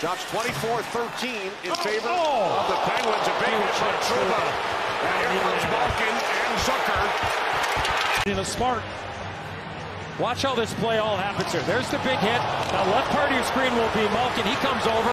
Drops 24-13 in oh, favor Oh. of the Penguins. A big hit by Trouba. And here comes Malkin and Zucker. In a spark. Watch how this play all happens here. There's the big hit. Now left part of your screen will be Malkin. He comes over.